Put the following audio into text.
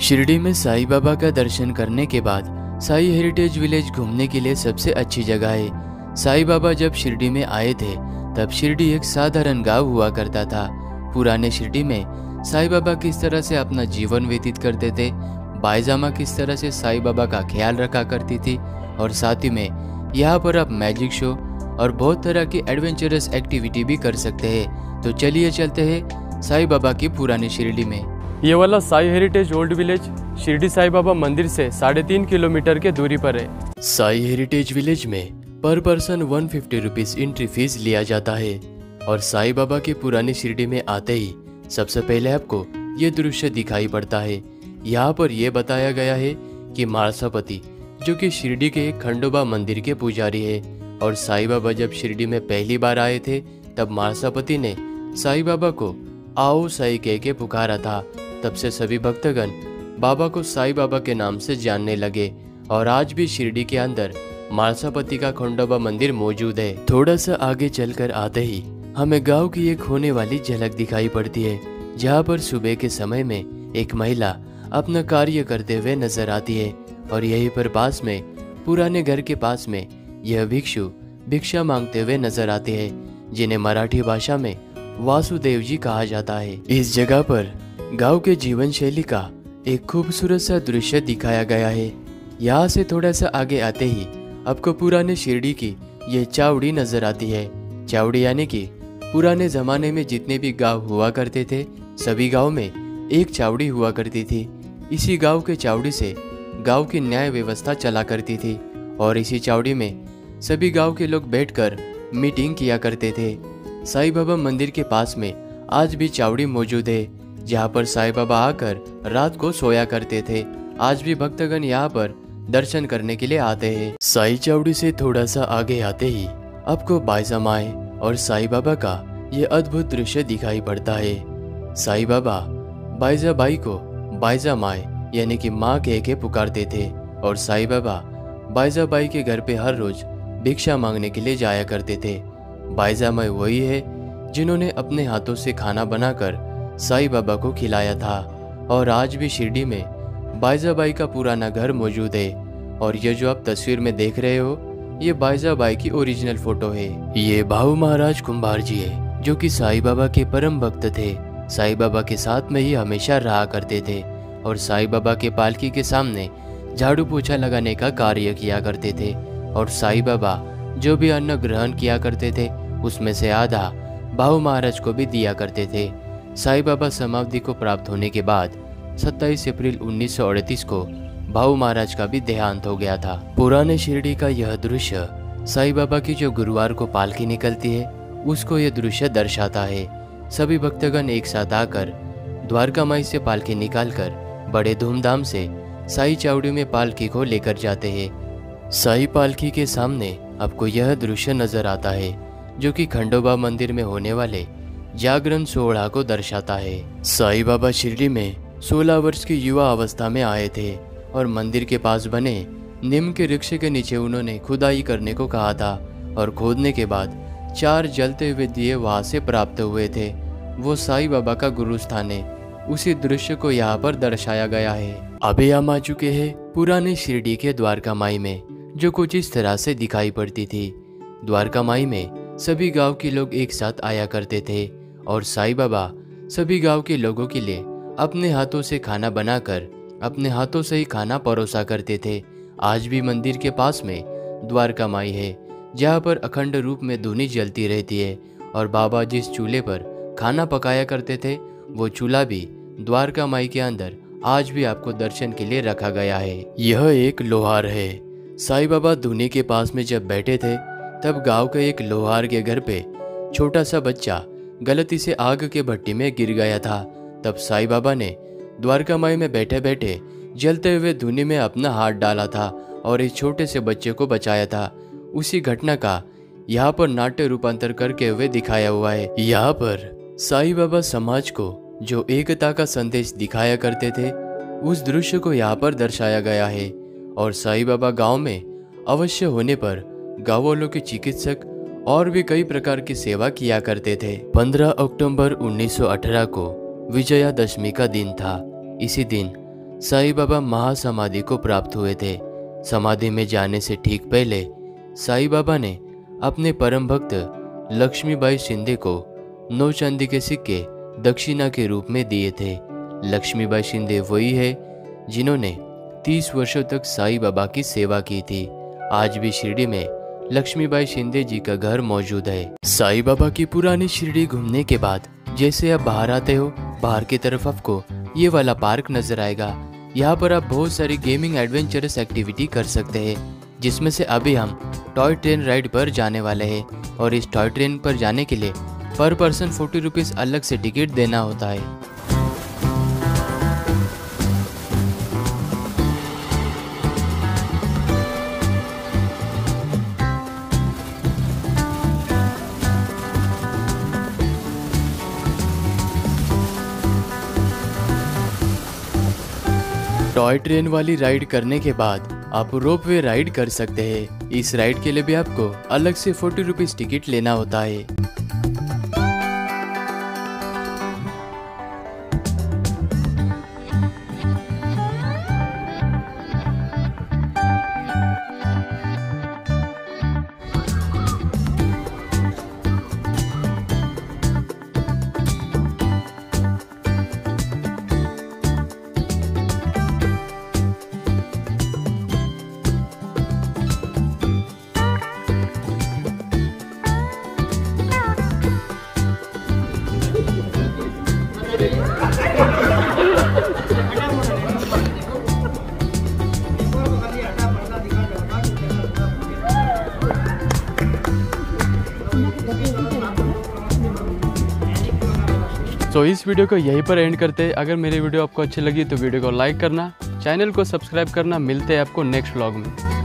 शिरडी में साईं बाबा का दर्शन करने के बाद साई हेरिटेज विलेज घूमने के लिए सबसे अच्छी जगह है। साईं बाबा जब शिरडी में आए थे, तब शिरडी एक साधारण गाँव हुआ करता था। पुराने शिरडी में साईं बाबा किस तरह से अपना जीवन व्यतीत करते थे, बायजामा किस तरह से साईं बाबा का ख्याल रखा करती थी, और साथ ही में यहाँ पर आप मैजिक शो और बहुत तरह की एडवेंचरस एक्टिविटी भी कर सकते हैं। तो चलिए चलते हैं साईं बाबा की पुरानी शिरडी में। ये वाला Sai heritage old village Shirdi Sai Baba मंदिर से साढ़े तीन किलोमीटर के दूरी पर है। साई हेरिटेज विलेज में पर person one fifty rupees entry fee लिया जाता है और साई बाबा के पुरानी शिरडी में आते ही सबसे पहले आपको ये दृश्य दिखाई पड़ता है। यहाँ पर यह बताया गया है कि मारसापति जो कि शिरडी के खंडोबा मंदिर के पुजारी है, और साई बाबा जब शिरडी में पहली बार आए थे, तब मारसापति ने साई बाबा को आओ साई कह के पुकारा था तब से सभी भक्तगण बाबा को साई बाबा के नाम से जानने लगे और आज भी शिरडी के अंदर मारसापति का खंडोबा मंदिर मौजूद है। थोड़ा सा आगे चलकर आते ही हमें गाँव की एक होने वाली झलक दिखाई पड़ती है, जहाँ पर सुबह के समय में एक महिला अपना कार्य करते हुए नज़र आती है और यहीं पर पास में, पुराने घर के पास में, यह भिक्षु भिक्षा मांगते हुए नज़र आते हैं, जिन्हें मराठी भाषा में वासुदेव जी कहा जाता है। इस जगह पर गाँव के जीवन शैली का एक खूबसूरत सा दृश्य दिखाया गया है। यहाँ से थोड़ा सा आगे आते ही आपको पुराने शिरडी की यह चावड़ी नज़र आती है। चावड़ी यानी कि पुराने जमाने में जितने भी गाँव हुआ करते थे, सभी गाँव में एक चावड़ी हुआ करती थी। इसी गाँव के चावड़ी से गाँव की न्याय व्यवस्था चला करती थी और इसी चावड़ी में सभी गाँव के लोग बैठकर मीटिंग किया करते थे। साई बाबा मंदिर के पास में आज भी चावड़ी मौजूद है। जहाँ पर साई बाबा आकर रात को सोया करते थे। आज भी भक्तगण यहाँ पर दर्शन करने के लिए आते हैं। साई चावड़ी से थोड़ा सा आगे आते ही आपको बाईजा माए और साई बाबा का ये अद्भुत दृश्य दिखाई पड़ता है। साई बाबा बाईजा बाई को बाईजा माए यानी कि माँ कह के पुकारते थे और साई बाबा बाईजा बाई के घर पे हर रोज भिक्षा मांगने के लिए जाया करते थे। बाईजा माई वही है जिन्होंने अपने हाथों से खाना बनाकर साईं बाबा को खिलाया था और आज भी शिरडी में बाईजाबाई का पुराना घर मौजूद है। और ये जो आप तस्वीर में देख रहे हो, ये बाईजाबाई की ओरिजिनल फ़ोटो है। ये भाऊ महाराज कुंभार जी है, जो कि साईं बाबा के परम भक्त थे। साईं बाबा के साथ में ही हमेशा रहा करते थे और साईं बाबा के पालकी के सामने झाड़ू पोछा लगाने का कार्य किया करते थे। और साईं बाबा जो भी अन्न ग्रहण किया करते थे, उसमें से आधा भाऊ महाराज को भी दिया करते थे। साईं बाबा समाधि को प्राप्त होने के बाद 27 अप्रैल 1938 को भाऊ महाराज का भी देहांत हो गया था। पुराने शिरडी का यह दृश्य साई बाबा की जो गुरुवार को पालकी निकलती है, उसको यह दृश्य दर्शाता है। सभी भक्तगण एक साथ आकर द्वारका माई से पालकी निकालकर बड़े धूमधाम से साई चावड़ी में पालकी को लेकर जाते हैं। साई पालकी के सामने आपको यह दृश्य नज़र आता है, जो कि खंडोबा मंदिर में होने वाले जागरण सोहड़ा को दर्शाता है। साई बाबा शिरडी में 16 वर्ष की युवा अवस्था में आए थे और मंदिर के पास बने नीम के वृक्ष के नीचे उन्होंने खुदाई करने को कहा था और खोदने के बाद चार जलते हुए दिए वहाँ से प्राप्त हुए थे। वो साई बाबा का गुरु स्थान है। उसी दृश्य को यहाँ पर दर्शाया गया है। अभी हम आ चुके हैं पुराने शिरडी के द्वारका माई में, जो कुछ इस तरह से दिखाई पड़ती थी। द्वारका माई में सभी गाँव के लोग एक साथ आया करते थे। और साईं बाबा सभी गाँव के लोगों के लिए अपने हाथों से खाना बनाकर, अपने हाथों से ही खाना परोसा करते थे। आज भी मंदिर के पास में द्वारका माई है, जहाँ पर अखंड रूप में धुनी जलती रहती है और बाबा जिस चूल्हे पर खाना पकाया करते थे, वो चूल्हा भी द्वारका माई के अंदर आज भी आपको दर्शन के लिए रखा गया है। यह एक लोहार है। साईं बाबा धुनी के पास में जब बैठे थे, तब गाँव के एक लोहार के घर पे छोटा सा बच्चा गलती से आग के भट्टी में गिर गया था। तब साईं बाबा ने द्वारका माई में बैठे बैठे जलते हुए धुनी में अपना हाथ डाला था और इस छोटे से बच्चे को बचाया था। उसी घटना का यहाँ पर नाट्य रूपांतर करके हुए दिखाया हुआ है। यहाँ पर साईं बाबा समाज को जो एकता का संदेश दिखाया करते थे, उस दृश्य को यहाँ पर दर्शाया गया है और साईं बाबा गाँव में अवश्य होने पर गाँव वालों के चिकित्सक और भी कई प्रकार की सेवा किया करते थे। 15 अक्टूबर 1918 को विजयादशमी का दिन था। इसी दिन साईं बाबा महासमाधि को प्राप्त हुए थे। समाधि में जाने से ठीक पहले साईं बाबा ने अपने परम भक्त लक्ष्मीबाई शिंदे को नौ चांदी के सिक्के दक्षिणा के रूप में दिए थे। लक्ष्मीबाई शिंदे वही है जिन्होंने तीस वर्षों तक साईं बाबा की सेवा की थी। आज भी शिरडी में लक्ष्मीबाई शिंदे जी का घर मौजूद है। साईं बाबा की पुरानी शिरडी घूमने के बाद, जैसे आप बाहर आते हो, बाहर की तरफ़ आपको ये वाला पार्क नज़र आएगा। यहाँ पर आप बहुत सारी गेमिंग एडवेंचरस एक्टिविटी कर सकते हैं, जिसमें से अभी हम टॉय ट्रेन राइड पर जाने वाले हैं और इस टॉय ट्रेन पर जाने के लिए पर पर्सन फोर्टी रुपीज़ अलग से टिकट देना होता है। टॉय ट्रेन वाली राइड करने के बाद आप रोप वे राइड कर सकते हैं। इस राइड के लिए भी आपको अलग से फोर्टी रुपीज़ टिकट लेना होता है। तो इस वीडियो को यहीं पर एंड करते हैं। अगर मेरी वीडियो आपको अच्छी लगी तो वीडियो को लाइक करना चैनल को सब्सक्राइब करना। मिलते हैं आपको नेक्स्ट ब्लॉग में।